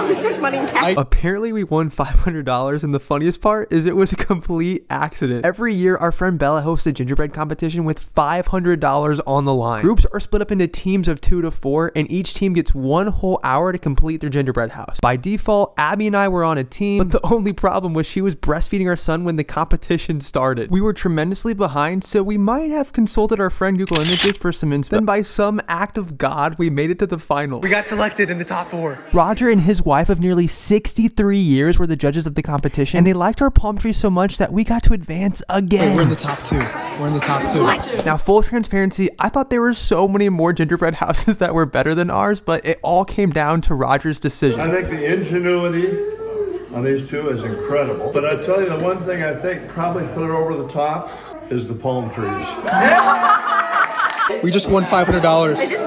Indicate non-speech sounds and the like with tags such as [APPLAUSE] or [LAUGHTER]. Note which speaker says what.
Speaker 1: got this much money in cash.
Speaker 2: Apparently, we won $500, and the funniest part is it was a complete accident. Every year, our friend Bella hosts a gingerbread competition with $500 on the line. Groups are split up into teams of two to four, and each team gets one whole hour to complete their gingerbread house. By default, Abby and I were on a team, but the [LAUGHS] only problem was she was breastfeeding our son when the competition started. We were tremendously behind, so we might have consulted our friend Google Images for some inspo. Then, by some act of God, we made it to the final.
Speaker 3: We got selected in the top four.
Speaker 2: Roger and his wife of nearly 63 years were the judges of the competition, and they liked our palm tree so much that we got to advance again.
Speaker 3: We're in the top two. We're in the top two.
Speaker 2: Now, full transparency, I thought there were so many more gingerbread [LAUGHS] houses that were better than ours, but it all came down to Roger's decision.
Speaker 4: I think the ingenuity on these two is incredible. But I tell you, the one thing I think probably put it over the top is the palm trees. [LAUGHS]
Speaker 3: We just won $500.
Speaker 1: I just